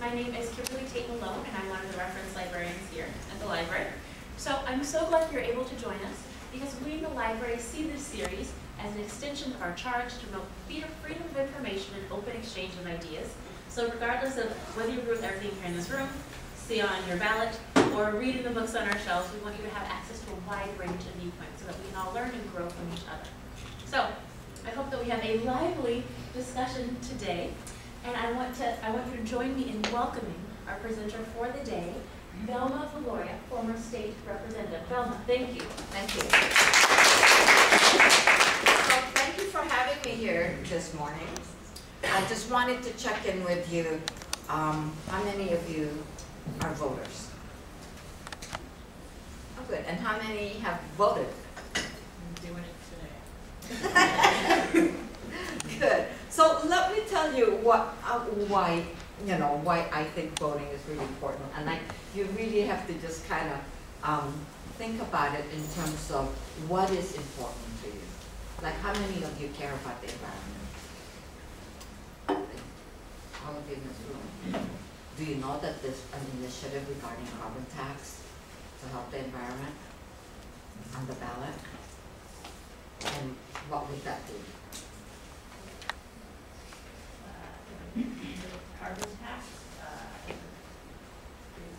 My name is Kimberly Tate Malone, and I'm one of the reference librarians here at the library. So I'm so glad you're able to join us because we in the library see this series as an extension of our charge to promote freedom of information and open exchange of ideas. So regardless of whether you with everything here in this room, see on your ballot, or read in the books on our shelves, we want you to have access to a wide range of viewpoints so that we can all learn and grow from each other. So I hope that we have a lively discussion today. And I want to I want you to join me in welcoming our presenter for the day, Velma Veloria, former state representative. Velma, thank you. Thank you. So thank you for having me here this morning. I just wanted to check in with you. Um, how many of you are voters? Oh, good. And how many have voted? I'm doing it today. Good. So let me tell you what, uh, why, you know, why I think voting is really important. And I, you really have to just kind of um, think about it in terms of what is important to you. Like how many of you care about the environment? All of you in this room. Do you know that there's an initiative regarding carbon tax to help the environment on the ballot? And what would that do? uh, carbon tax, uh, it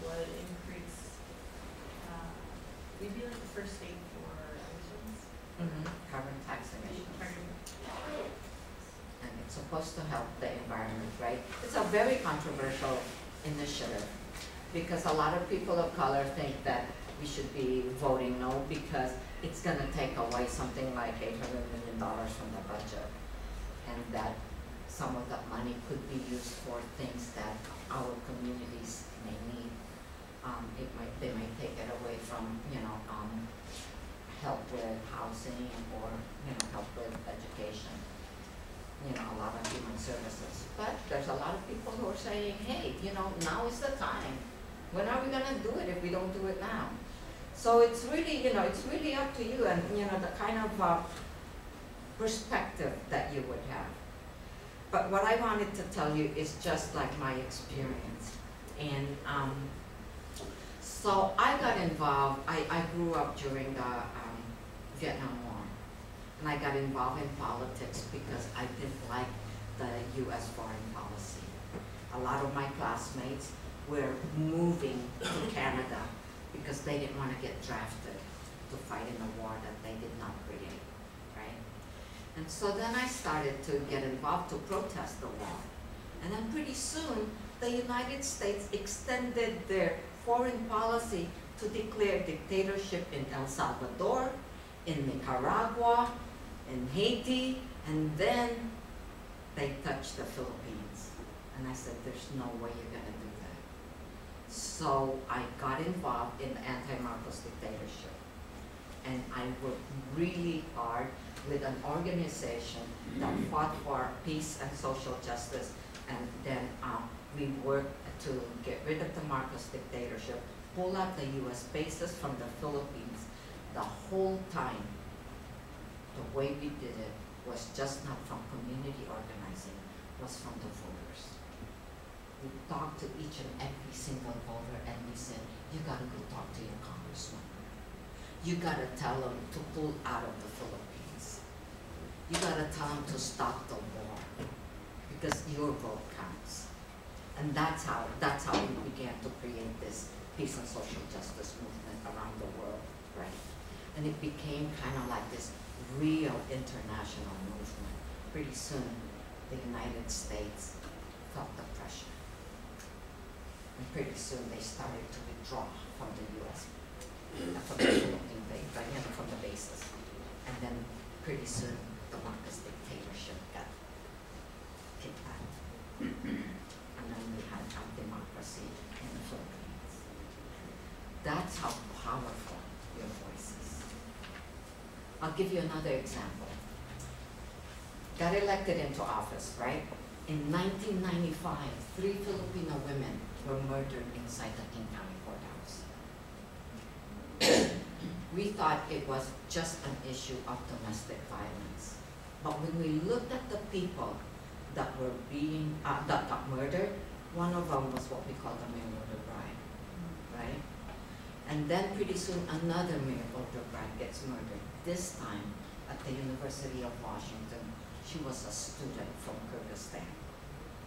would increase, uh, we'd be like the first state for emissions. Carbon tax emissions. And it's supposed to help the environment, right? It's a very controversial initiative because a lot of people of color think that we should be voting no because it's gonna take away something like eight hundred million dollars from the budget. And that some of that money could be used for things that our communities may need. Um, it might, they might take it away from, you know, um, help with housing or, you know, help with education. You know, a lot of human services. But there's a lot of people who are saying, hey, you know, now is the time. When are we gonna do it if we don't do it now? So it's really, you know, it's really up to you and, you know, the kind of, uh, perspective that you would have. But what I wanted to tell you is just like my experience. And, um, so I got involved, I, I grew up during the, um, Vietnam War. And I got involved in politics because I didn't like the US foreign policy. A lot of my classmates were moving to Canada because they didn't want to get drafted to fight in a war that they did not? And so then I started to get involved to protest the war. And then pretty soon, the United States extended their foreign policy to declare dictatorship in El Salvador, in Nicaragua, in Haiti, and then they touched the Philippines. And I said, there's no way you're gonna do that. So I got involved in the anti-Marcos dictatorship. And I worked really hard with an organization that fought for peace and social justice. And then um, we worked to get rid of the Marcos dictatorship, pull out the US bases from the Philippines. The whole time, the way we did it was just not from community organizing, was from the voters. We talked to each and every single voter and we said, you gotta go talk to your congressman. You gotta tell them to pull out of the Philippines. You gotta tell them to stop the war because your vote counts. And that's how, that's how we began to create this peace and social justice movement around the world, right? And it became kind of like this real international movement. Pretty soon, the United States felt the pressure. And pretty soon, they started to withdraw from the US, from the from the bases. And then pretty soon, dictatorship got kicked out. And then we had our democracy in the Philippines. That's how powerful your voice is. I'll give you another example. Got elected into office, right? In 1995, three Filipino women were murdered inside the King County Courthouse. we thought it was just an issue of domestic violence. When we looked at the people that were being, uh, that got murdered, One of them was what we call the mail order bride, right? And then pretty soon another mail order bride gets murdered. This time at the University of Washington. She was a student from Kyrgyzstan.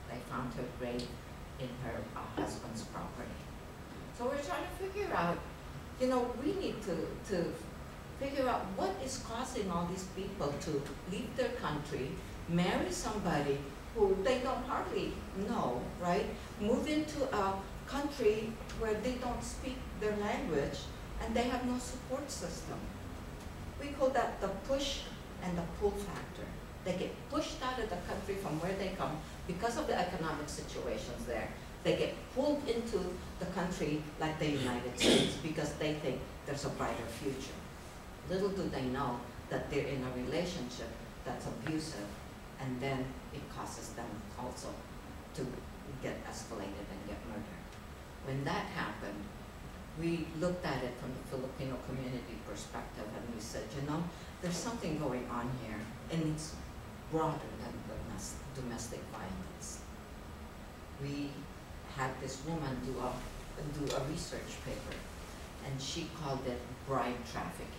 They found her grave in her uh, husband's property. So we're trying to figure out, you know, we need to, to figure out what is causing all these people to leave their country, marry somebody who they don't hardly know, right? Move into a country where they don't speak their language and they have no support system. We call that the push and the pull factor. They get pushed out of the country from where they come because of the economic situations there. They get pulled into the country like the United States because they think there's a brighter future. Little do they know that they're in a relationship that's abusive and then it causes them also to get escalated and get murdered. When that happened, we looked at it from the Filipino community perspective and we said, you know, there's something going on here and it's broader than domes- domestic violence. We had this woman do a, do a research paper and she called it bride trafficking.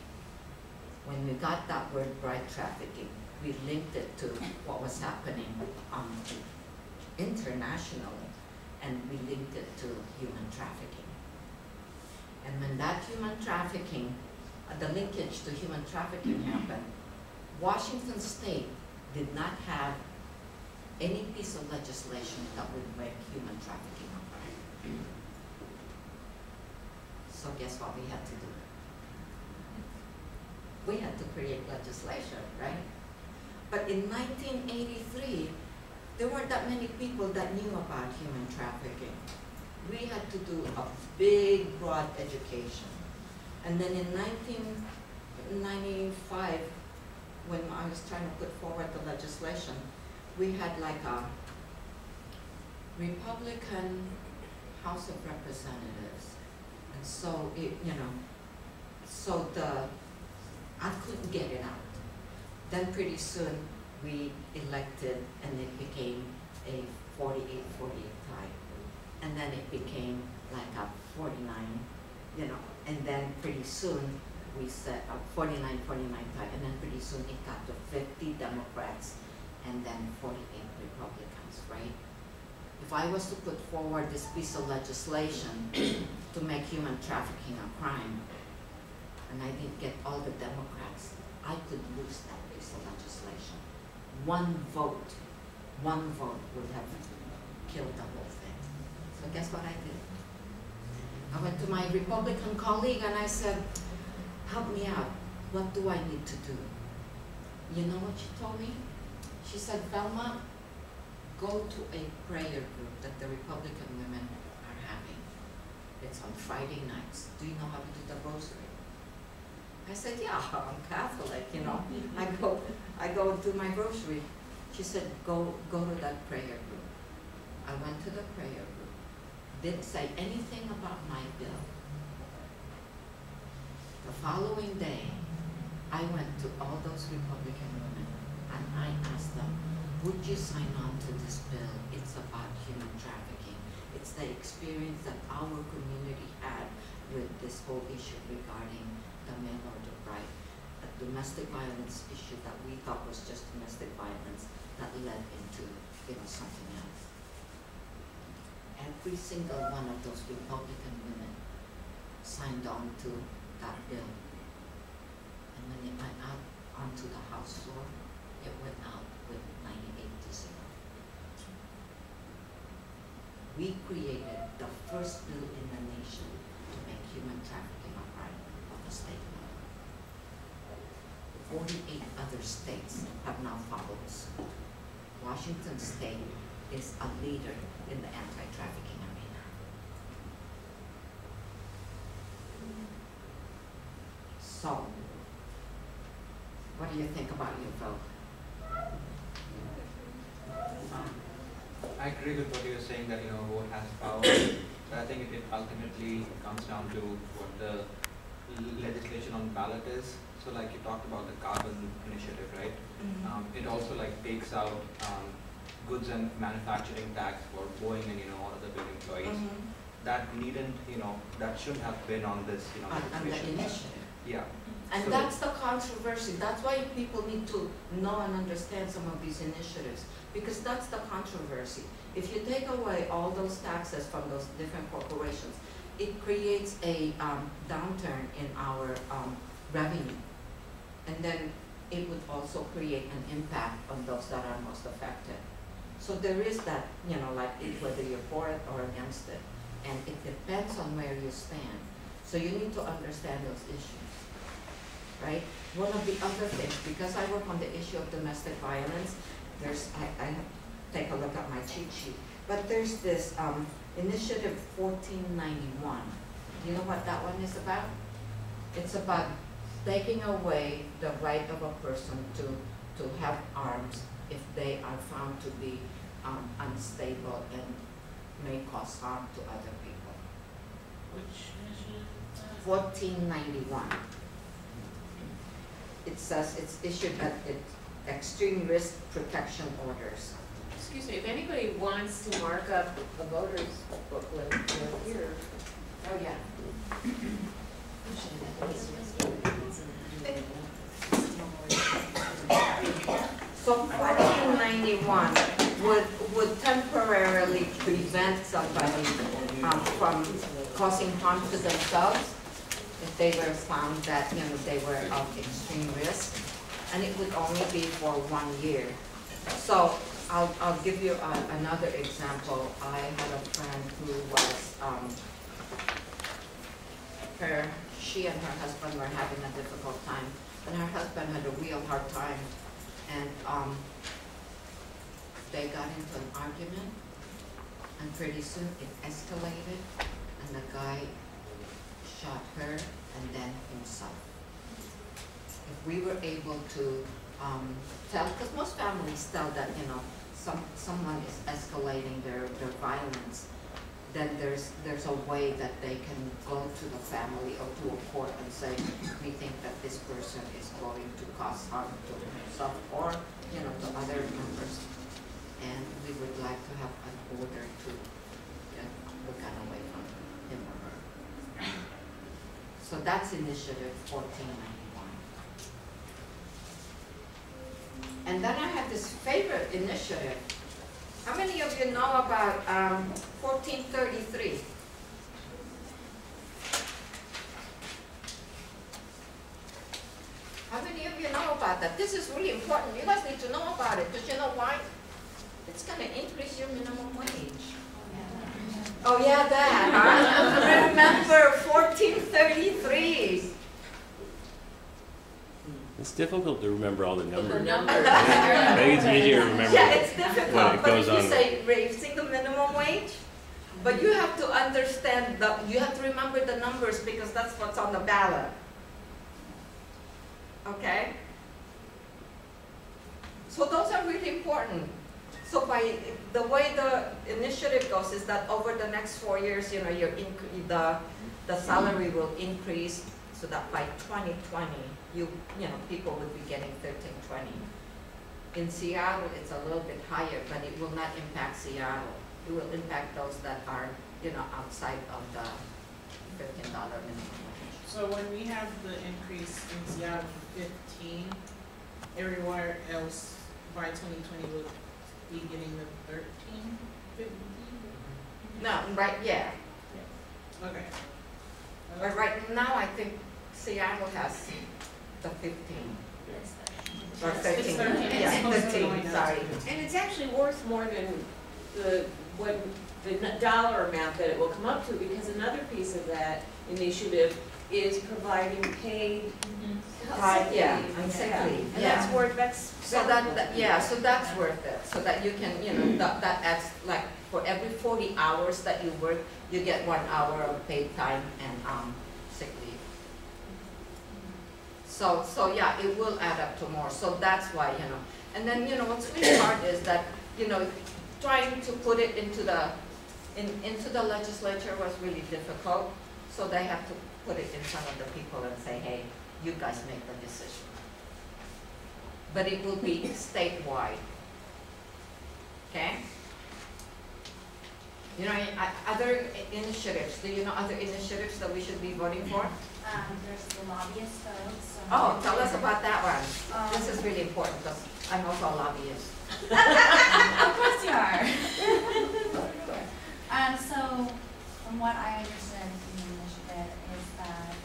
When we got that word bride trafficking, we linked it to what was happening um, internationally and we linked it to human trafficking. And when that human trafficking, uh, the linkage to human trafficking happened, Washington State did not have any piece of legislation that would make human trafficking a crime. So guess what we had to do? We had to create legislation, right? But in nineteen eighty-three, there weren't that many people that knew about human trafficking we had to do a big, broad education. And then in 1995, when I was trying to put forward the legislation, we had like a Republican House of Representatives. And so it, you know, so the, I couldn't get it out. Then pretty soon, we elected and it became a 48-48 tie and then it became like a forty-nine, you know, and then pretty soon we said a 49, 49 tie, and then pretty soon it got to fifty Democrats and then forty-eight Republicans, right? If I was to put forward this piece of legislation to make human trafficking a crime, and I didn't get all the Democrats, I could lose that piece of legislation. One vote, one vote would have killed the whole thing. So guess what I did? I went to my Republican colleague and I said, help me out. What do I need to do? You know what she told me? She said, Velma, go to a prayer group that the Republican women are having. It's on Friday nights. Do you know how to do the rosary? I said, yeah, I'm Catholic, you know. I go, I go do my rosary. She said, go, go to that prayer group. I went to the prayer group didn't say anything about my bill. The following day, I went to all those Republican women and I asked them, would you sign on to this bill? It's about human trafficking. It's the experience that our community had with this whole issue regarding mail order bride, a domestic violence issue that we thought was just domestic violence that led into, you know, something else every single one of those Republican women signed on to that bill. And when it went out onto the House floor, it went out with 98 to 0. We created the first bill in the nation to make human trafficking of state 48 other states have now followed suit. Washington State is a leader in the anti-trafficking arena. So, what do you think about your vote? I agree with what you're saying that, you know, vote has power, but I think it ultimately comes down to what the on ballot is. So like you talked about the carbon initiative, right? Um, it also like takes out, um, goods and manufacturing tax for Boeing and, you know, all of the big employees. Mhm. That needn't, you know, that shouldn't have been on this, you know, On, on the initiative. Yeah, And So- that's the controversy, that's why people need to know and understand some of these initiatives, because that's the controversy. If you take away all those taxes from those different corporations, it creates a, um, downturn in our, um, revenue. And then it would also create an impact on those that are most affected. So there is that, you know, like, whether you're for it or against it, and it depends on where you stand. So you need to understand those issues right? One of the other things, because I work on the issue of domestic violence, there's, I, I take a look at my cheat sheet, but there's this, um, initiative fourteen ninety-one. Do you know what that one is about? It's about taking away the right of a person to, to have arms if they are found to be, um, unstable and may cause harm to other people. Which initiative? Fourteen ninety-one. It says it's issued at, it, extreme risk protection orders. Excuse me, if anybody wants to mark up a voter's booklet, we're here. Oh, yeah. So fourteen ninety-one would, would temporarily prevent somebody, um, from causing harm to themselves if they were found that, you know, they were of extreme risk, and it would only be for one year. So I'll, I'll give you a- another example. I had a friend who was, um, her, she and her husband were having a difficult time, and her husband had a real hard time. And, um, they got into an argument, and pretty soon it escalated, and the guy shot her and then himself. If we were able to, um, tell, because most families tell that, you know, some, someone is escalating their, their violence, then there's there's a way that they can go to the family or to a court and say, we think that this person is going to cause harm to himself or you know to other members, and we would like to have an order to uh, look away from him or her. So that's initiative 14. And then I had this favorite initiative. How many of you know about, um, fourteen thirty-three? How many of you know about that? This is really important. You guys need to know about it, because you know why? It's gonna increase your minimum wage. Oh, yeah, that, huh? Remember fourteen thirty-three. It's difficult to remember all the numbers. numbers. I think it's easier to remember. Yeah, it's when difficult, it but goes if you on. say raising the minimum wage, but you have to understand the, you have to remember the numbers because that's what's on the ballot. Okay? So those are really important. So by, the way the initiative goes is that over the next four years, you know, your the, the salary will increase so that by twenty twenty, you, you know, people would be getting thirteen twenty. In Seattle, it's a little bit higher, but it will not impact Seattle. It will impact those that are, you know, outside of the fifteen dollar minimum wage. So when we have the increase in Seattle from fifteen, everywhere else by twenty twenty will be getting the thirteen, fifteen? No, right, yeah, Okay. but right now, I think Seattle has the fifteen, or It's thirteen, yeah, It's supposed to be thirteen, sorry. And it's actually worth more than the, what, the dollar amount that it will come up to, because another piece of that initiative is providing paid health Right, sick yeah, exactly. and Yeah. And that's worth, that's. So that, that- yeah, so that's worth it, so that you can, you know, that, that adds, like, for every forty hours that you work, you get one hour of paid time and, um, sick leave. So, so yeah, it will add up to more, so that's why, you know, and then, you know, what's really hard is that, you know, trying to put it into the, in, into the legislature was really difficult, so they have to put it in front of the people and say, hey, you guys make the decision but it will be statewide. okay? You know, other initiatives, do you know other initiatives that we should be voting for? Um, there's the lobbyist folks. so- Oh, tell us about that one. Um, This is really important, because I'm also a lobbyist. Of course you are. Um, so, from what I understand from the initiative is that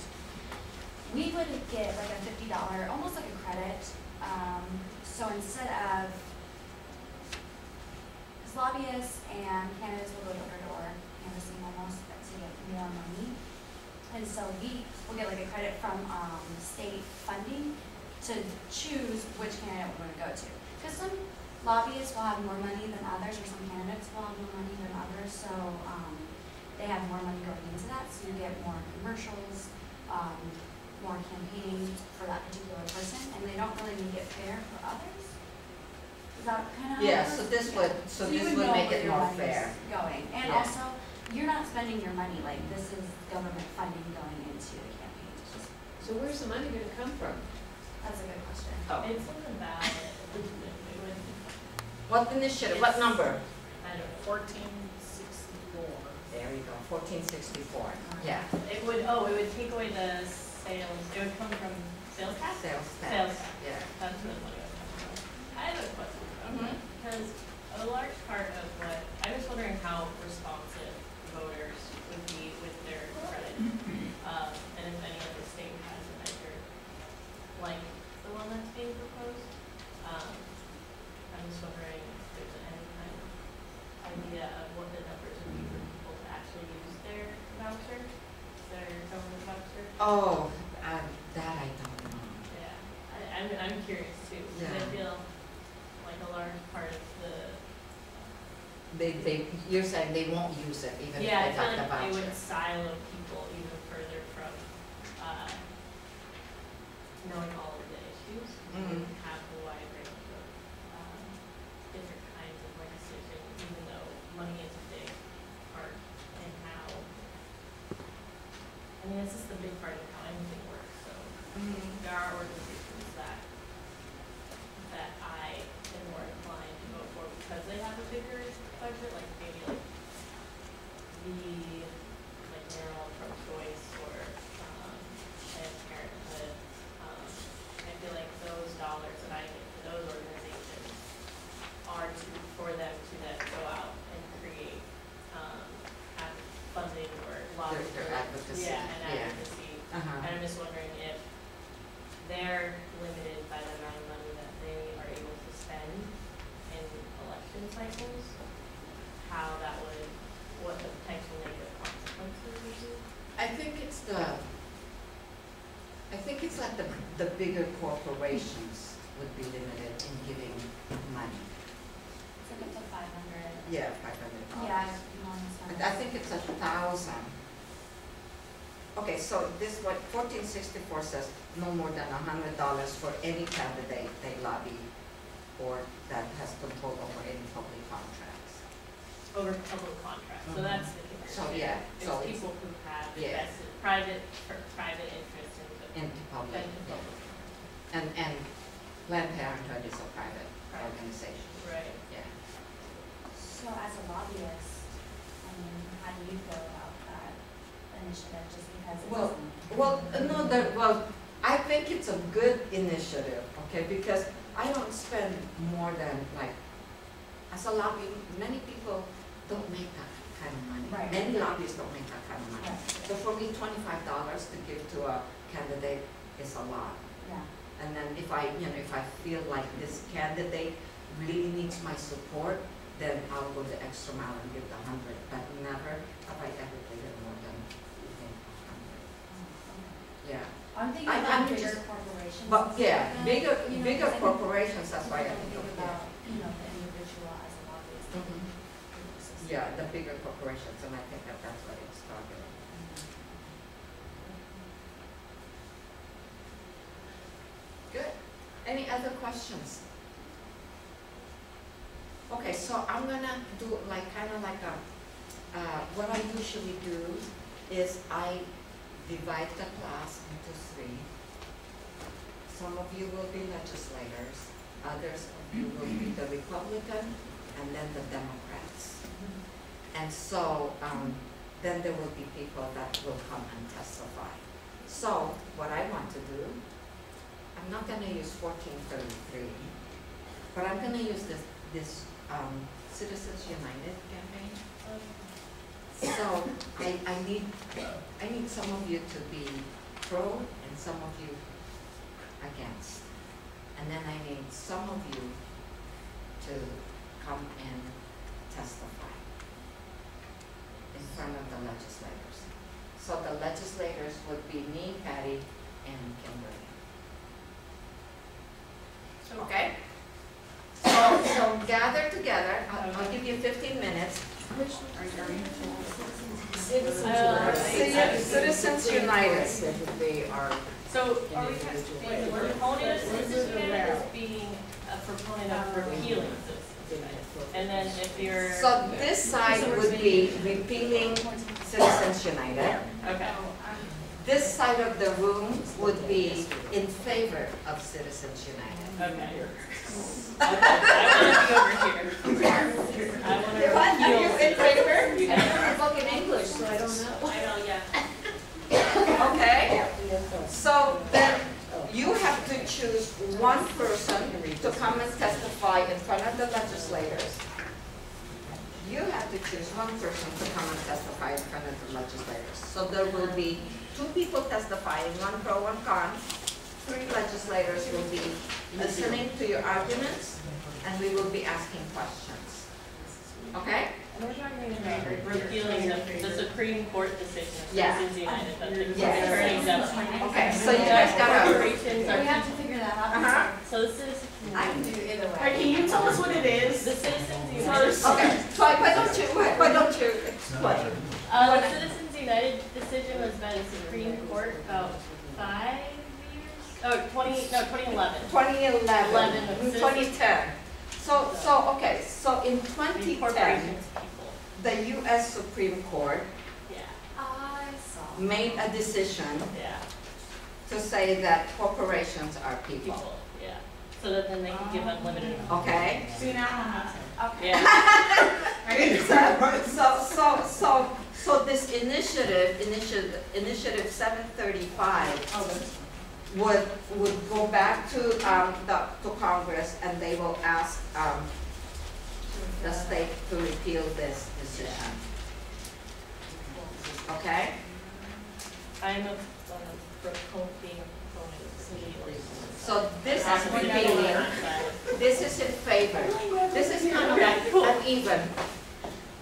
we would get like a fifty dollar, almost like a credit. Um, so instead of, because lobbyists and candidates will go door to door, canvassing almost to get more money. And so we will get like a credit from, um, state funding to choose which candidate we're gonna go to. Because some lobbyists will have more money than others, or some candidates will have more money than others, so, um, they have more money going into that, so you get more commercials, um, more campaigning for that particular person, and they don't really make it fair for others. Is that kind of Yeah, so this would, so you this would would know make where it your more money's fair. Going, and Yeah. also, you're not spending your money, like, this is government funding going into the campaign, just, So where's the money gonna come from? that's a good question. Oh. It's on the ballot, it would, What initiative, what number? I don't know, Fourteen sixty-four. There you go, fourteen sixty-four, yeah, It would, oh, it would take away the sales, it would come from sales tax? sales Sales tax, tax, yeah. that's what the money would come from. I have a question, Mhm. because a large part of what, I'm just wondering how responsive voters would be with their credit. Um, and if any other state has a measure like the one that's being proposed. Um, I'm just wondering if there's any kind of idea of what the numbers would be for people to actually use their voucher, their government voucher? Oh, um, that I don't know. Yeah, I, I'm, I'm curious too, because I Yeah. feel like a large part of the, They, they, you're saying they won't use it even if yeah, I they feel like voucher? would silo people even further from, uh, knowing all of the issues. We Mhm. would have a wide range of, um, different kinds of legislation, even though money is a big part in how, I mean, this is the big part of how anything works, so. Mhm. There are organizations that, that I am more inclined to vote for because they have a bigger budget, like maybe like the, like Maryland pro-choice or, um, Planned Parenthood. Um, I feel like those dollars that I get for those organizations are to, for them to then go out and create, um, have funding or lobby. Their- their for- advocacy, Yeah, and yeah. advocacy Uh-huh. and I'm just wondering if they're limited by the amount of money that they are able to spend in election cycles, how that would, what the potential negative consequences would be. I think it's the, I think it's like the, the bigger corporations would be limited in giving money. It's like up to five hundred. Yeah, five hundred dollars. Yeah, want. I think it's a thousand. Okay, so this, what fourteen sixty-four says, no more than a hundred dollars for any candidate they lobby or that has control over any public contracts. Over public contracts, so Mhm. that's the kicker. So, yeah, so It's it's people who have Yeah. invested, private, for private interest in the, into public. into public. And, and Planned Parenthood is a private Right. organization, Right. yeah. So as a lobbyist, I mean, how do you feel about that initiative, just because it's. Well, Well, no, that, well, I think it's a good initiative, okay, because I don't spend more than like, as a lobby, many people don't make that kind of money. Right. Many lobbyists don't make that kind of money. Right, So for me, twenty-five dollars to give to a candidate is a lot. yeah, And then if I, you know, if I feel like this candidate really needs my support, then I'll go the extra mile and give the hundred, but never have I ever given more than, I think, a hundred. Okay. Yeah. I'm thinking I- about bigger just- corporations. But yeah, bigger, you know, bigger 'cause I think corporations, that's why I think, of- think about, you know, the individual as a lobbyist. Mhm. Yeah, the bigger corporations, and I think that that's what it's targeting. Good. Any other questions? Okay, so I'm gonna do like, kinda like a, uh, what I usually do is I divide the class into three. Some of you will be legislators, others of you will be the Republican, and then the And so, um, then there will be people that will come and testify. So, what I want to do, I'm not gonna use fourteen thirty-three, but I'm gonna use this, this, um, Citizens United campaign. So, I, I need, I need some of you to be pro and some of you against. And then I need some of you to come and testify in front of the legislators. So the legislators would be me, Patty, and Kimberly. Okay? So, so gather together, I'll, I'll give you fifteen minutes. Uh, Citi- Citizens United. They are So are we saying the proponent of Citizens United is being a proponent of repealing Citizens United? And then if you're. So this side would be repealing Citizens United. Okay. This side of the room would be in favor of Citizens United. Okay. I want to be over here. I want to What? Are you in repeal. favor? You I guys- never spoke in English, so I don't know. I know, yeah. Okay, so then you have to choose one person to come and testify in front of the legislators. You have to choose one person to come and testify in front of the legislators. So there will be two people testifying, one pro, one con. Three legislators will be listening to your arguments, and we will be asking questions. Okay? We're talking about repealing the, the Supreme Court decision of Yeah. United, that the Yes. Okay, so you guys gotta, Corporations We have are, to figure that out. Uh-huh. so the Citizens, I can do either Alright, way. can you tell us what it is? the Citizens United. Okay, so why don't you, why why don't you explain? Uh, the Citizens United decision was by the Supreme Court about five years, oh, twenty, no, 2011. 2011. 11 2010. So, so, okay, so in 2010, the US Supreme Court yeah, I saw. made a decision yeah, to say that corporations are people, people, yeah. So that then they can give unlimited. okay? See now, I'm. Okay. Yeah, So, so, so, so, so this initiative, initiative, initiative 735 Oh, would, would go back to, um, the, to Congress and they will ask, um, the state to repeal this decision. Okay? I'm a, proponent, being a proponent of cities. So this is repealing, this is in favor. This is kind of like oh. uneven.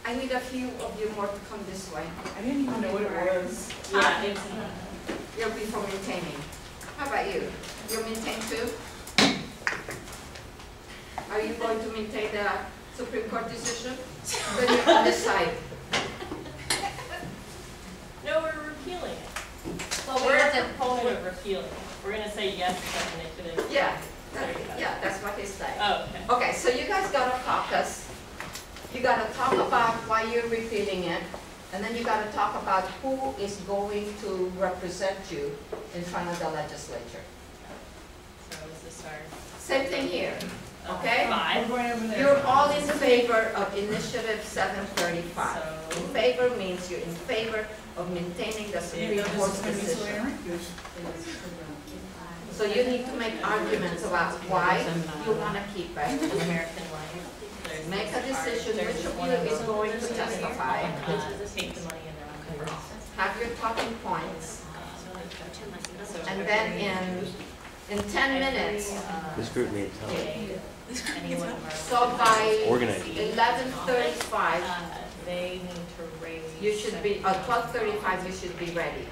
I need a few of you more to come this way. I didn't even know what it was. Yeah, it's, You'll be for maintaining. How about you? You maintain too? Are you going to maintain the Supreme Court decision? Then you're on this side. no, we're repealing it. Well, we We're have a to- proponent of repealing it. We're gonna say yes to that initiative. Yeah, yeah, that's what he's saying. Oh, okay. Okay, so you guys gotta caucus. You gotta talk about why you're repealing it, and then you gotta talk about who is going to represent you in front of the legislature. So is this our. Same thing here, oh, okay? Five. We're going over there. You're all in favor of initiative seven thirty-five. So- In favor means you're in favor of maintaining the Supreme This Court's is gonna be so decision. Interactive. So you need to make arguments about why you wanna keep it. American Life. Make a decision which of you is going to testify. Uh, Take the money and then I'll. Have your talking points, and then in, in ten minutes, This group made a ton. day, any one of our. so by Organized. eleven thirty-five, Uh, They need to raise. you should be, uh, twelve thirty-five, you should be ready.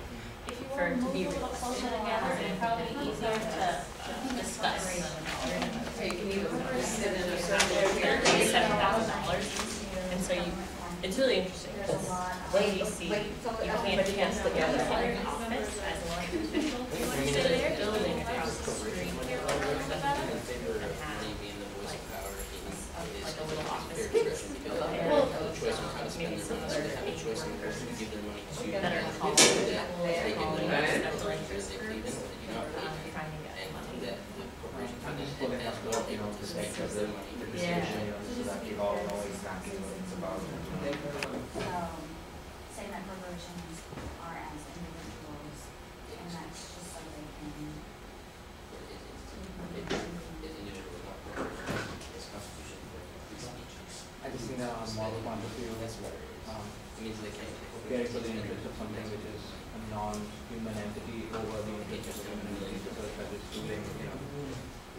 For it to be move a little closer together, it'd probably easier to discuss. You can either sit in a They're thirty-seven thousand dollars, and so you, it's really interesting, Wait, wait, you can't gets cancel together. your office as an elected official, you want to sit in your building across the street. and have, Like a little office. Well, maybe some other that are called, they're called special interest groups, um, trying to get money. Yeah. that we all know exactly what it's about. So, saying that corporations are as individuals, and that's just so they can. I just think that on a moral point of view, um, caring for the interest of something which is a non-human entity over the interest of human entity, because that is doing, you know,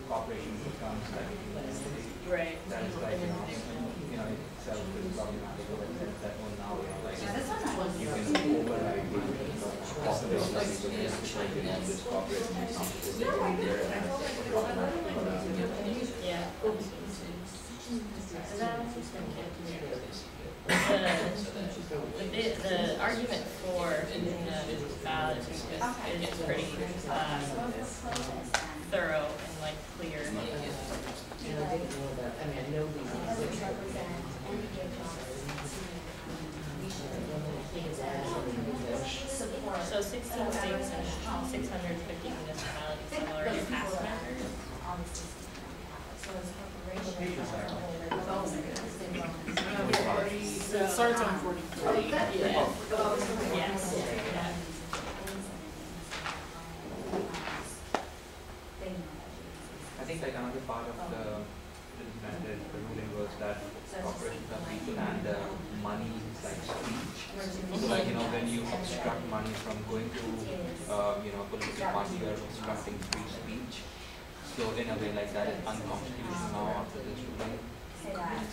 cooperation becomes like a human entity. Right. That is like, you know, you know, itself is problematic in the sense that, well, now, you know, like, Yeah, that's not that one. you can override the interest of population, like, because, you know, this cooperation is not there. Yeah. The, the, the argument for the ballot is, is pretty, uh, thorough and like clear. And I didn't know that, I mean, I know these. Support. So sixteen states and six hundred fifty municipalities have already passed measures. So as corporations. It starts on forty-three. Yeah. Yes. Yeah. I think like another part of the, ruling was that corporations are people and uh, money is like speech. So like, you know, when you obstruct money from going to, uh, you know, political party, you're obstructing free speech. So in a way like that is unconstitutional after this ruling.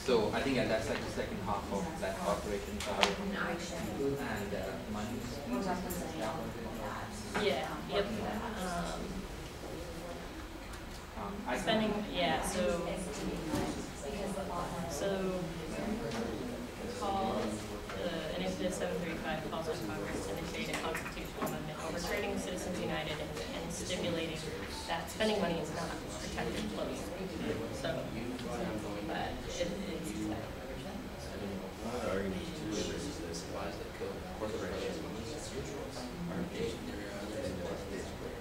So I think that's like the second half of that corporations are and uh, money is We're speech. representing that. Yeah, yep. Um, Um, spending, yeah, so, Because the law has. so calls, uh, initiative seven thirty-five calls on Congress to initiate a constitutional amendment overturning Citizens United and, and stipulating that spending money is not protected flows. So, but it, it's, One of the arguments too is this applies that corporations are engaged in their other industries where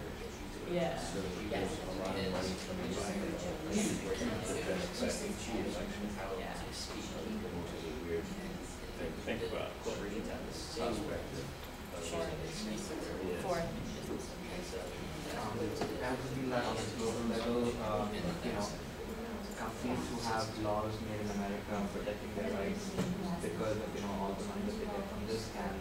yeah, so you get a lot of money coming by affecting municipalities speech, which is a weird thing to think about. Corporations have this suspect of foreign, foreign business. um, I would feel that on a global level, um, you know, companies who have laws made in America protecting their rights because of, you know, all the money that they get from this and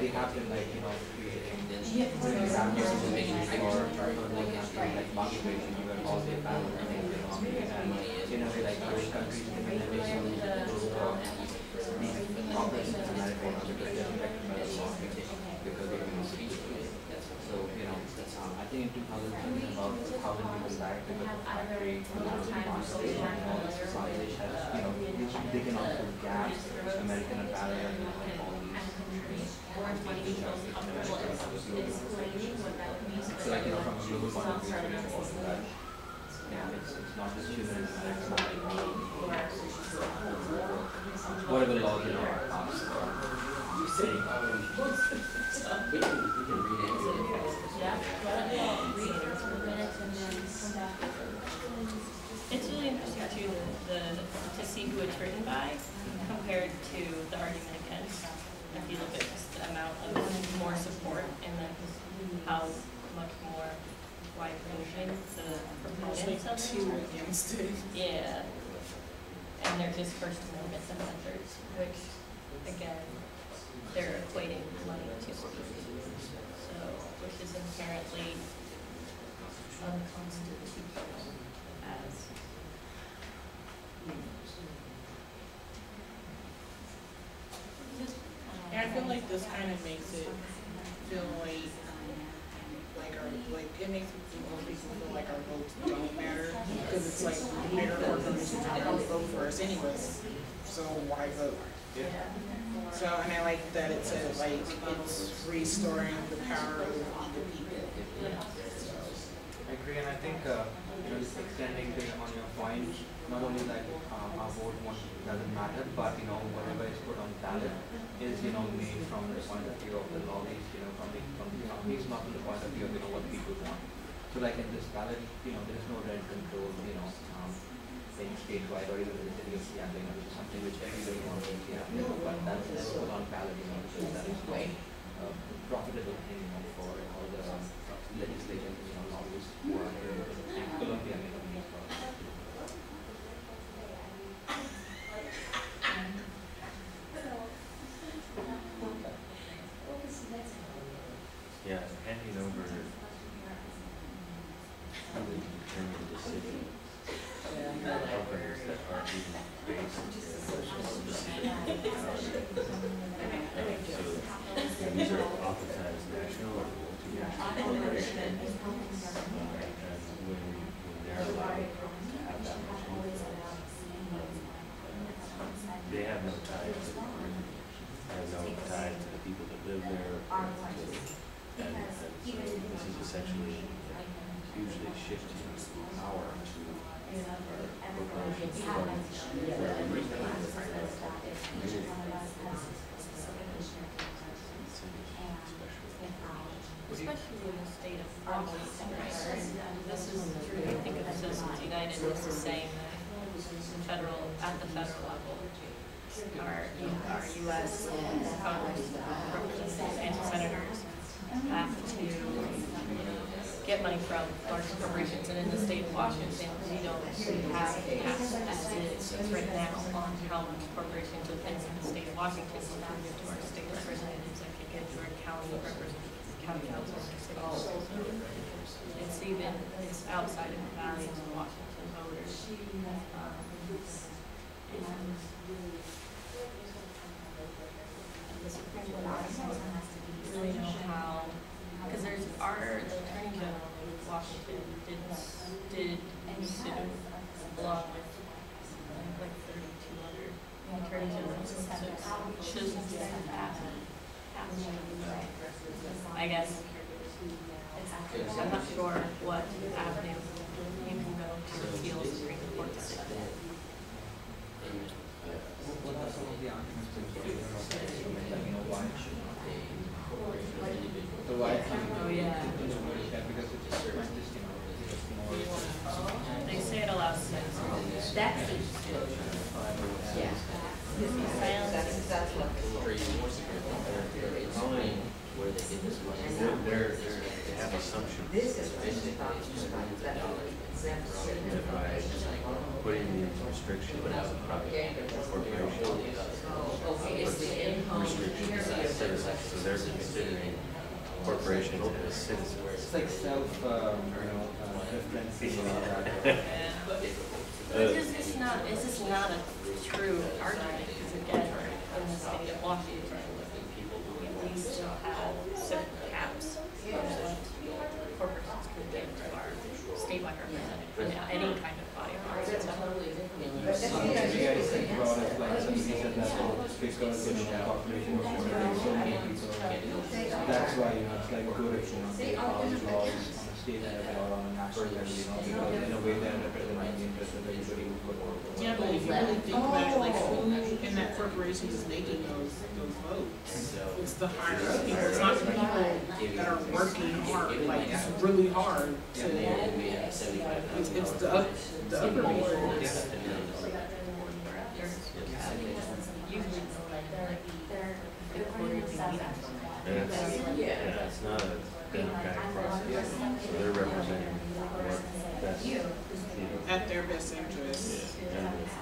they have been like, you know, creating really fabulous solutions for, for like countries like Bangladesh, you have all the family and economy and in a way like those countries in the Middle East, those, uh, these corporations in America, you know, because they're affected by the law because of, you know, speech. So, you know, I think in two thousand about thousand people died because of factory, you know, Bangladesh has, you know, they can also American apparel and all these. So like, you know, from a global point of view, it's in America, like, whatever laws, are passed we can read it. Yeah, why don't we all read it for a minute and then come back with the questions? It's really interesting too, the, the, to see who it's written by compared to the argument against. If you look at just the amount of more support and then how much more wide ranging the It's proponents like two against it. Yeah. And they're just First Amendment defenders, which, again, they're equating money to. So, which is inherently unconstitutional as. And I feel like this kind of makes it feel like, like our, like, it makes most people feel like our votes don't matter. Because it's like bigger corporations are gonna vote for us anyways, so why vote? So, and I like that it says like, it's restoring the power of the people. So, I agree, and I think, uh, you know, just extending the, on your point, not only um, our vote doesn't matter, but, you know, whatever is put on ballot is, you know, made from the point of view of the lobbies, you know, from the, from the companies, not from the point of view of, you know, what people want. So like in this ballot, you know, there is no rent control, you know, um, saying statewide or even the city of Seattle, you know, which is something which everybody wants in Seattle, but that's put on ballot, you know, because that is quite a profitable thing, you know, for all the um, legislators, you know, lobbyists who are here in Columbia making these laws. Yeah, handing over the attorney of the city, programs that aren't even based in specific municipality. Uh, So, and these are oftentimes national or multinational corporations. Uh, And when, when they're allowed to have that much influence, they have no tie to the community, they have no tie to the people that live there. or to- And, and so this is essentially hugely shifting power to our corporations. from cities especially. Especially in the state of Washington, right? This is, I think of Citizens United is saying that federal, at the federal level, our, our US Congress uh, representatives and senators have to get money from large corporations, and in the state of Washington, we don't have cap as it is right now on how much corporations within the state of Washington. Can give to our state representatives, that can give to our county representatives, county councils, and. It's even, it's outside of the values of Washington really know how, because there's, our, the Attorney General of Washington did, did sue along with like thirty-two other attorney generals, so shouldn't have happened. I guess, I'm not sure what avenue you can go to appeal Supreme Court decision. What are some of the arguments in favor of this, like, you know, why should not oh, they the why? Oh, yeah. Because it's just, it's just, you know, it's just more. They say it allows censorship. That seems good. Yeah. That's, that's what. Only where they get this money. They're, they're, they're- they have assumptions. This is what she's talking about, that exempt That by putting these restrictions on corporations, Okay, it's the in-home. restrictions on citizens, so they're considering corporations as citizens. It's like self, um, you know, uh, referencing and all that. It's just, it's not, it's just not a true argument, because again, in the state of Washington, we used to have certain caps on what corporations could give to our statewide representative, in any kind of body of ours. So, you guys think about it, like somebody said that, because, you know, corporation was generating so many people. That's why, you know, it's like good if, you know, they pass laws on a state level or on a national level, you know, because in a way they're representing the interest of everybody who put. Yeah, but if you really think about it, like oh. who in that corporation is making those, those votes? It's the hardest people, it's not the people that are working hard, like it's really hard to, it's, it's the, up- the upper boards. Usually, like, they're quarterly meetings. And it's, yeah, it's not a democratic process, so they're representing what best, you know, At their best interest. yeah,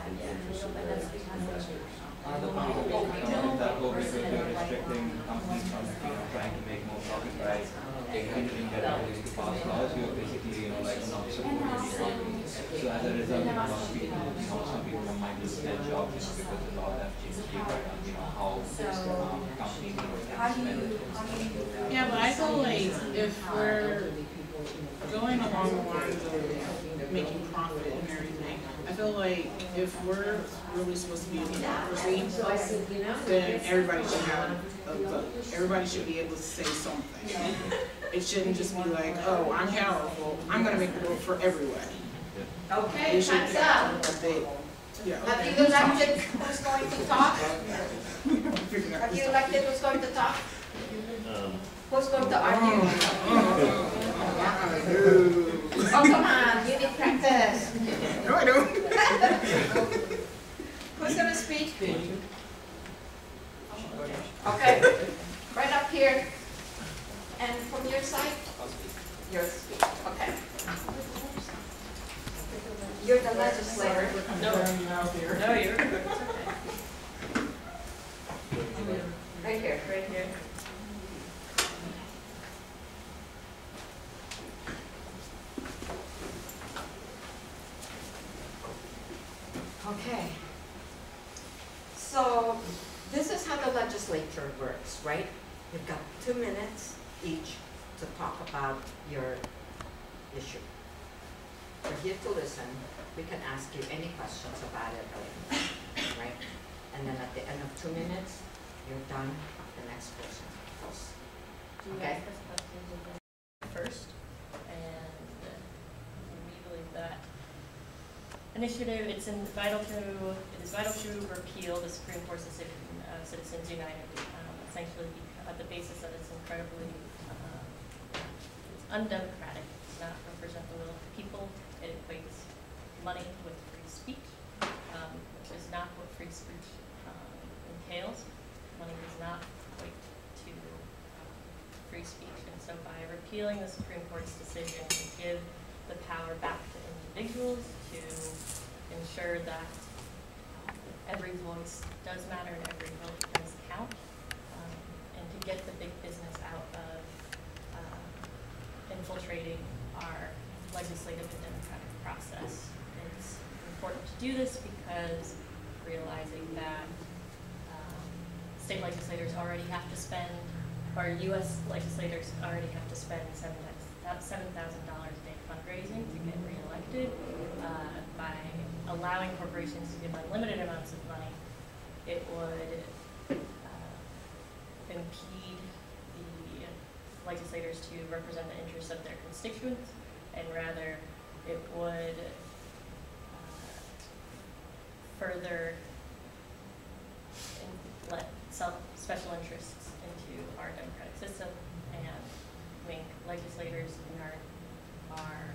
and the interest of their investors. Are the companies, you know, that go because they're restricting companies from, you know, trying to make more profit by hindering their ability to pass laws, you're basically, you know, like not supporting these companies. So as a result, you know, a lot people, you know, some people might lose their jobs, you know, because the law that changed, on, you know, how, um, companies, you know, can spend it. Yeah, but I feel like if we're going along the lines of making profit and everything, I feel like if we're really supposed to be a democracy, then everybody should have a vote. Everybody should be able to say something. It shouldn't just be like, oh, I'm powerful, I'm gonna make the vote for everyone. Okay, It should time's up. be- they- Yeah, Have okay. you elected who's going to talk? Figure Have you out. elected who's going to talk? Um, Who's going to argue? Oh, Oh, come on, you need practice. No, I don't. Who's gonna speak? Okay, right up here. And from your side? Yours, okay. You're the legislator. No, no, you're. Right here. Right here. Okay. So, this is how the legislature works, right? You've got two minutes each to talk about your issue. We're here to listen. We can ask you any questions about it, right? And then at the end of two minutes, you're done, the next person goes. Do you Okay. first? And we believe that initiative, it's in vital to, it is vital to repeal the Supreme Court's decision of Citizens United, um, essentially at the basis of it's incredibly, uh, it's undemocratic, it not represent the will of the people, it equates money with free speech, um, which is not what free speech, um, entails. Money does not equate to, um, free speech, and so by repealing the Supreme Court's decision to give the power back to individuals to ensure that every voice does matter and every vote does count, um, and to get the big business out of uh, infiltrating our legislative and democratic process. It's important to do this because realizing that um, state legislators already have to spend, or US legislators already have to spend seven thousand dollars a day fundraising to get reelected. Uh, By allowing corporations to give unlimited amounts of money, it would uh, impede the legislators to represent the interests of their constituents, and rather it would uh, further in- let some special interests into our democratic system and make legislators and our, our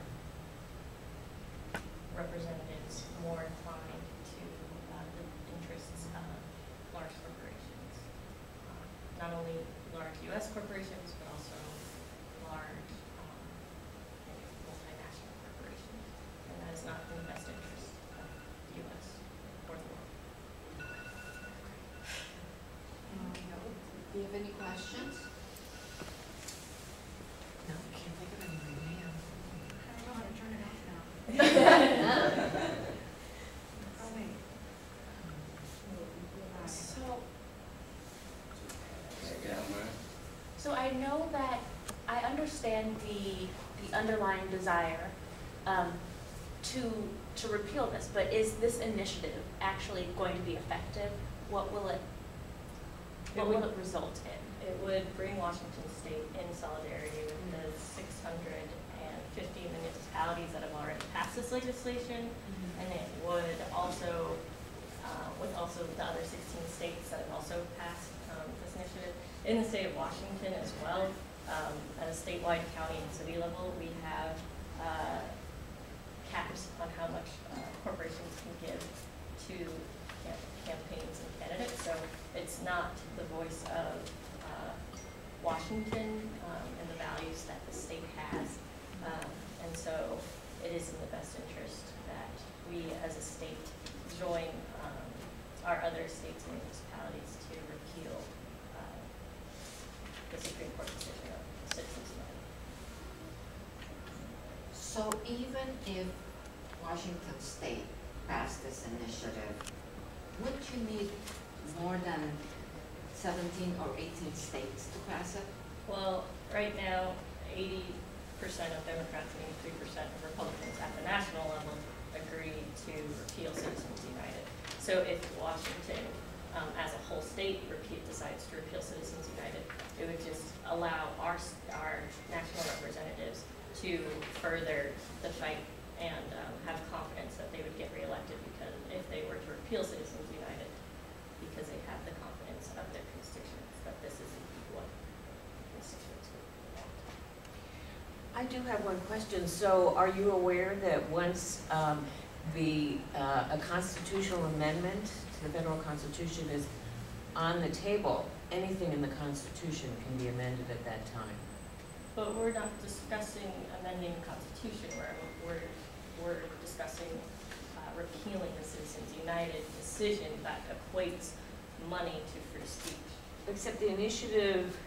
representatives more inclined to uh, the interests of large corporations. Um, Not only large US corporations, but also large um, multinational corporations. And that is not in the best interest of the US or the world. Do you have any questions? No, I can't think of any right now. I don't know how to turn it off now. Oh, wait. So, so I know that, I understand the, the underlying desire um, to, to repeal this, but is this initiative actually going to be effective? What will it, what will it result in? It would bring Washington State in solidarity with the six hundred and fifty municipalities that have already passed this legislation. And it would also, uh, with also the other sixteen states that have also passed, um, this initiative. In the state of Washington as well, um, at a statewide county and city level, we have, uh, caps on how much, uh, corporations can give to cam- campaigns and candidates. So it's not the voice of, uh, Washington, um, and the values that the state has. Um, and so it is in the best interest that we as a state join, um, our other states and municipalities to repeal, uh, the Supreme Court decision of Citizens United. So even if Washington State passed this initiative, would you need more than seventeen or eighteen states to pass it? Well, right now, eighty percent of Democrats and eighty-three percent of Republicans at the national level agree to repeal Citizens United. So if Washington, um, as a whole state, repeat, decides to repeal Citizens United, it would just allow our, our national representatives to further the fight and, um, have confidence that they would get reelected because if they were to repeal Citizens United, because they have the confidence of their constituents that this is what constituents would want. I do have one question. So are you aware that once um, the, uh, a constitutional amendment to the federal constitution is on the table, anything in the constitution can be amended at that time. But we're not discussing amending the Constitution, we're, we're, we're discussing uh, repealing the Citizens United decision that equates money to free speech. Except the initiative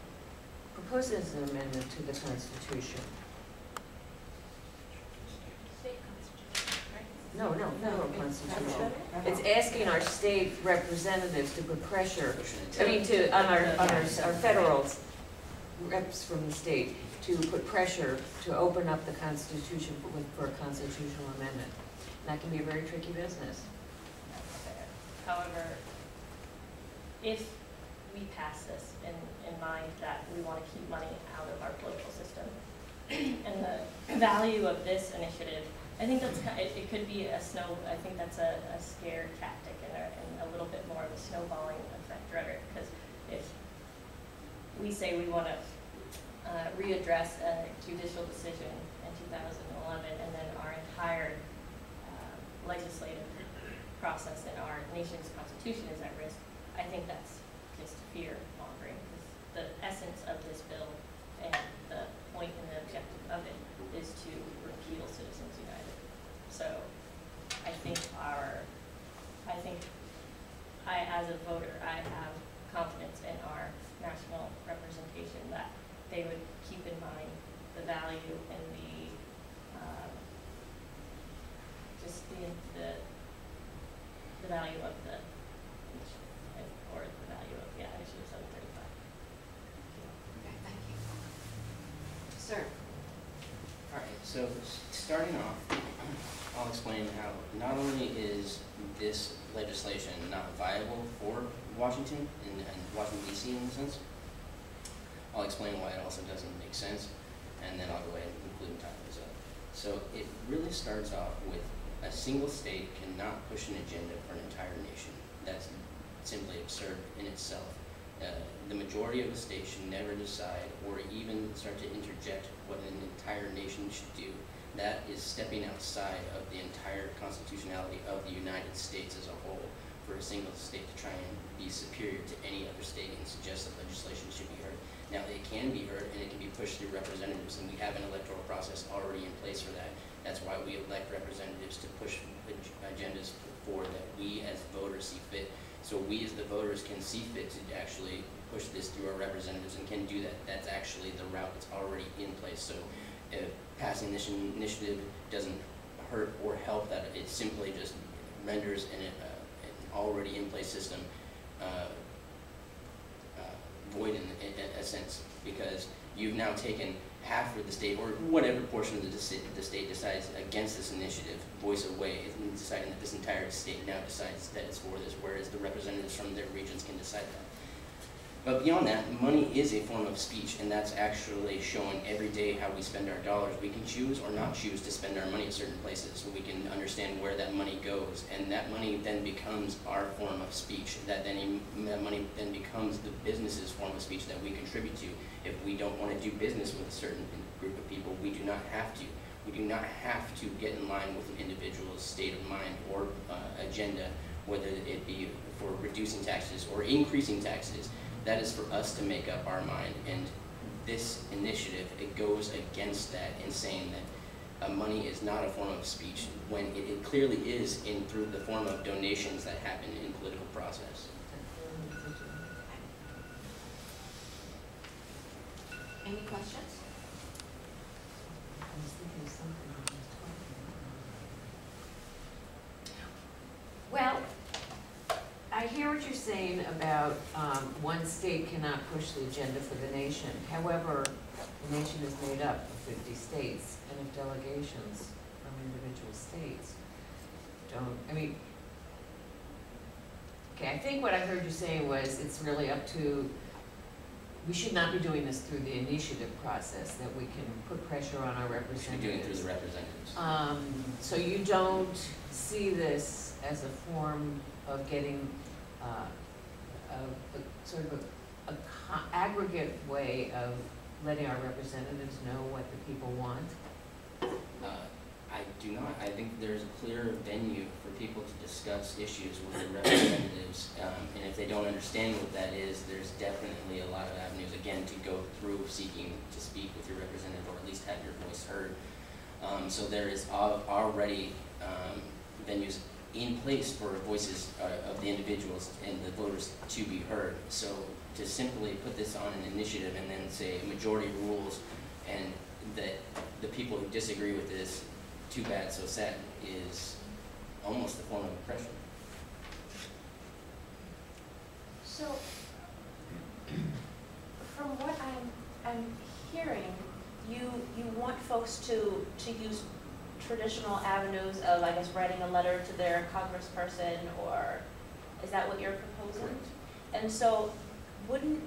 proposes an amendment to the constitution. No, constitution, right? No, no, federal constitution. It's asking our state representatives to put pressure, I mean, to, on our, on our, our federal reps from the state, to put pressure to open up the constitution for, a constitutional amendment. And that can be a very tricky business. However, if we pass this in, in mind that we want to keep money out of our political system, and the value of this initiative, I think that's, it could be a snow, I think that's a, a scare tactic and a, and a little bit more of a snowballing effect rhetoric, because if we say we want to uh, readdress a judicial decision in 2011, and then our entire uh, legislative process in our nation's constitution is at risk, I think that's just fear mongering. The essence of this bill and the point and the objective of it is to repeal Citizens United. So I think our, I think I, as a voter, I have confidence in our national representation that they would keep in mind the value and the, um, just the, the, the value of the, or the value of, yeah, initiative seven thirty-five. Okay, thank you. Sir? All right, so starting off, I'll explain how not only is this legislation not viable for Washington and, and Washington DC in a sense, I'll explain why it also doesn't make sense, and then I'll go ahead and conclude and tie this up. So it really starts off with a single state cannot push an agenda for an entire nation. That's simply absurd in itself. Uh, the majority of the state should never decide or even start to interject what an entire nation should do. That is stepping outside of the entire constitutionality of the United States as a whole for a single state to try and be superior to any other state and suggest that legislation should be. Now, it can be heard and it can be pushed through representatives, and we have an electoral process already in place for that. That's why we elect representatives to push ag- agendas forward that we as voters see fit. So we as the voters can see fit to actually push this through our representatives and can do that. That's actually the route that's already in place. So uh, passing this initiative doesn't hurt or help that. It simply just renders an, uh, an already in place system uh, void in, a sense, because you've now taken half of the state, or whatever portion of the, the state decides against this initiative, voice away, deciding that this entire state now decides that it's for this, whereas the representatives from their regions can decide that. But beyond that, money is a form of speech, and that's actually showing every day how we spend our dollars. We can choose or not choose to spend our money at certain places, we can understand where that money goes, and that money then becomes our form of speech. That then that money then becomes the business's form of speech that we contribute to. If we don't want to do business with a certain group of people, we do not have to. We do not have to get in line with an individual's state of mind or uh, agenda, whether it be for reducing taxes or increasing taxes. That is for us to make up our mind, and this initiative, it goes against that in saying that uh, money is not a form of speech, when it, it clearly is in through the form of donations that happen in political process. Any questions? I I hear what you're saying about um, one state cannot push the agenda for the nation. However, the nation is made up of 50 states and of delegations from individual states. Don't, I mean, okay, I think what I heard you saying was it's really up to, we should not be doing this through the initiative process, that we can put pressure on our We representatives. should be doing it through the representatives. Um, so you don't see this as a form of getting, uh, a, a sort of a, a aggregate way of letting our representatives know what the people want? Uh, I I do not. I think there's a clear venue for people to discuss issues with their representatives. Um, and if they don't understand what that is, there's definitely a lot of avenues, again, to go through seeking to speak with your representative or at least have your voice heard. Um, so there is already, um, venues in place for voices uh, of the individuals and the voters to be heard. So to simply put this on an initiative and then say majority rules and that the people who disagree with this, too bad, so sad, is almost a form of oppression. So, from what I'm, I'm hearing, you, you want folks to, to use traditional avenues of, I guess, writing a letter to their congressperson, or is that what you're proposing? And so, wouldn't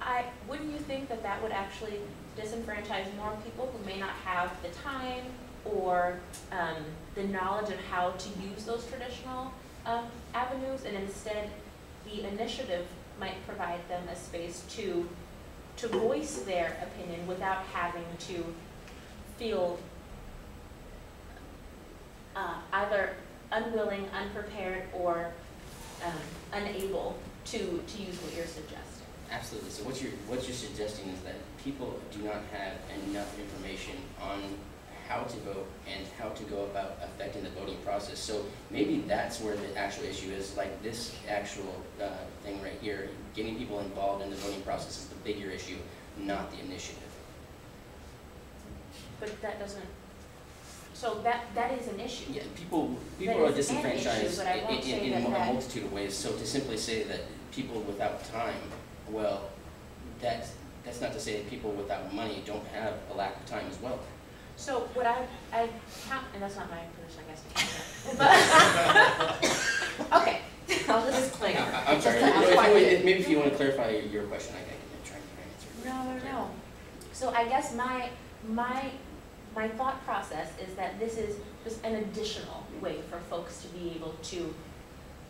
I, wouldn't you think that that would actually disenfranchise more people who may not have the time or um, the knowledge of how to use those traditional um, avenues, and instead the initiative might provide them a space to, to voice their opinion without having to feel uh, either unwilling, unprepared, or um, unable to, to use what you're suggesting. Absolutely. So what you're, what you're suggesting is that people do not have enough information on how to vote and how to go about affecting the voting process. So maybe that's where the actual issue is, like this actual uh, thing right here, getting people involved in the voting process is the bigger issue, not the initiative. But that doesn't, so that, that is an issue. Yeah, people, That people are is an issue, disenfranchised but I in, won't in, say in that a that- multitude of ways. So to simply say that people without time, well, that's, that's not to say that people without money don't have a lack of time as well. So what I, I count, and that's not my position, I guess. But, okay, I'll just, Disclaimer. I- I'm sorry, Just to ask if you- maybe if you want to clarify your- your question, I can try and answer. no, no, no. So I guess my, my, my thought process is that this is just an additional way for folks to be able to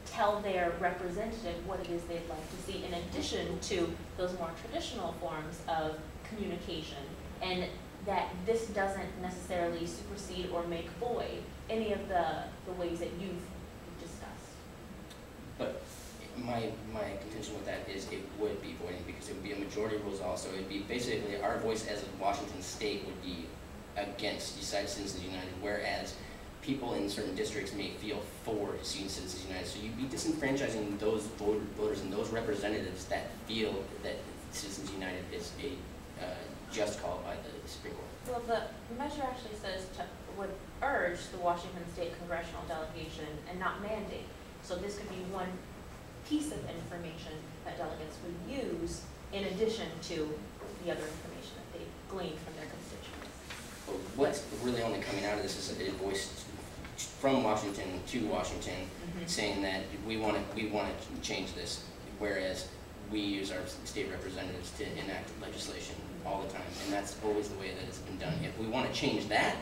tell their representative what it is they'd like to see in addition to those more traditional forms of communication. And that this doesn't necessarily supersede or make void any of the, the ways that you've discussed. But my, my contention with that is it would be voiding because it would be a majority rules also. It'd be basically our voice as Washington state would be against United Citizens United, whereas people in certain districts may feel for Citizens United. So you'd be disenfranchising those voter, voters and those representatives that feel that Citizens United is a uh, just call by the Supreme Court. Well, the measure actually says to, would urge the Washington State Congressional Delegation and not mandate. So this could be one piece of information that delegates would use in addition to the other information that they gleaned from. But what's really only coming out of this is a voice from Washington to Washington mm-hmm. saying that we want to, we want to change this, whereas we use our state representatives to enact legislation all the time, and that's always the way that it's been done. If we want to change that,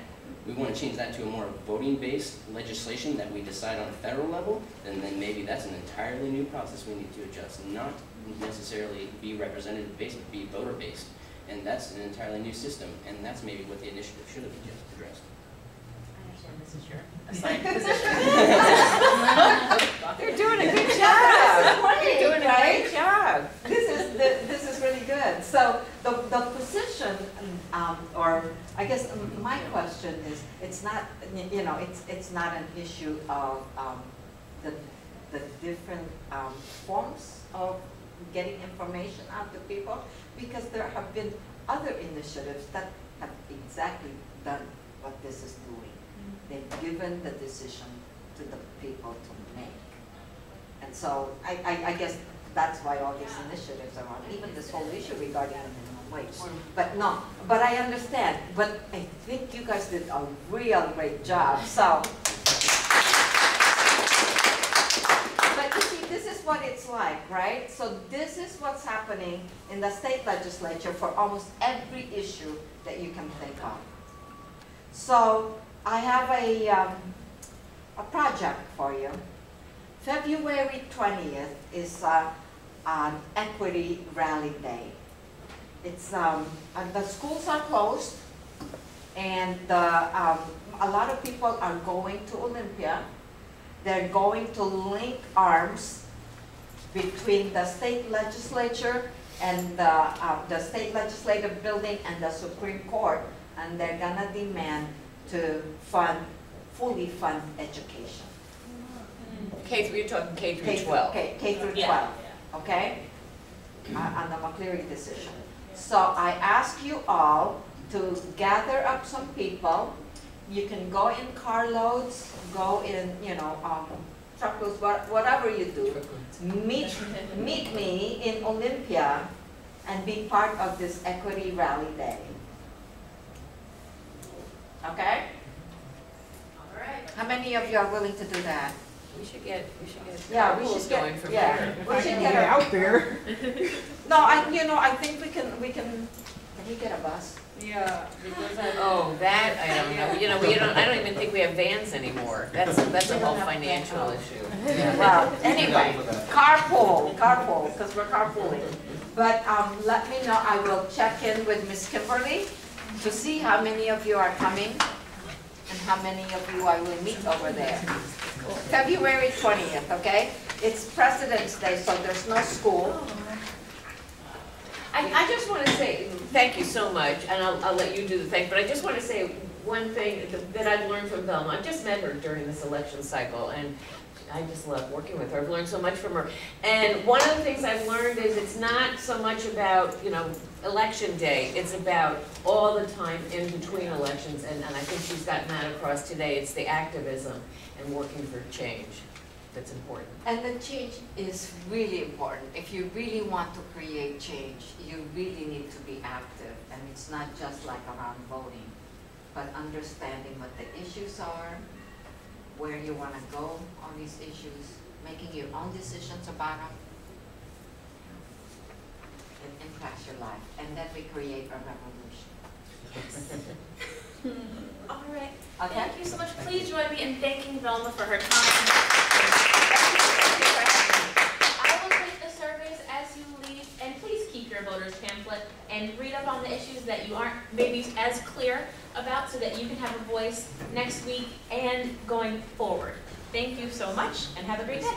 we want to change that to a more voting-based legislation that we decide on a federal level, then, then maybe that's an entirely new process we need to adjust, not necessarily be representative-based, but be voter-based. And that's an entirely new system, and that's maybe what the initiative should have just addressed. I understand this is your assigned position. They're doing a good job. Great, They're doing a great job. This is, the- this is really good. So the, the position, um, or I guess um, my question is, it's not, you know, it's, it's not an issue of, um, the, the different, um, forms of getting information out to people, because there have been other initiatives that have exactly done what this is doing. Mm-hmm. They've given the decision to the people to make. And so I, I, I guess that's why all these initiatives are on, even this whole issue regarding the minimum wage. But no, but I understand, but I think you guys did a real great job, so. But you see, this is what it's like, right? So this is what's happening in the state legislature for almost every issue that you can think of. So I have a, um, a project for you. February twentieth is, uh, an equity rally day. It's, um, uh, the schools are closed, and the, um, a lot of people are going to Olympia. They're going to link arms between the state legislature and the, uh, the state legislative building and the Supreme Court, and they're gonna demand to fund, fully fund education. K through, you're talking K K through through- twelve. K, K through Yeah. twelve, okay? Uh, On the McCleary decision. So I ask you all to gather up some people. You can go in carloads, go in, you know, um, truckloads, wha- whatever you do. Meet, meet me in Olympia and be part of this equity rally day. Okay? All right. How many of you are willing to do that? We should get, we should get Yeah, we should get- going from yeah. here. We should Get get out there. no, I, you know, I think we can, we can, can we get a bus? Yeah, because I. Oh, that, I don't know, you know, we don't, I don't even think we have vans anymore. That's, that's a whole financial issue. Well, anyway, carpool, carpool, because we're carpooling. But, um, let me know, I will check in with Miss Kimberly to see how many of you are coming and how many of you I will meet over there. February twentieth, okay? It's President's Day, so there's no school. I, I just want to say, thank you so much, and I'll, I'll let you do the thing, but I just want to say one thing that- I've learned from. I've just met her during this election cycle, and I just love working with her. I've learned so much from her. And one of the things I've learned is it's not so much about, you know, election day, it's about all the time in between elections, and, and I think she's gotten that across today. It's the activism and working for change that's important. And the change is really important. If you really want to create change, you really need to be active. And it's not just like around voting, but understanding what the issues are, where you want to go on these issues, making your own decisions about them. It impacts your life. And then we create a revolution. All right. Okay? Thank you so much. Please join me in thanking Velma for her time. I will take the surveys as you leave, and please keep your voter's pamphlet and read up on the issues that you aren't maybe as clear about so that you can have a voice next week and going forward. Thank you so much and have a great day.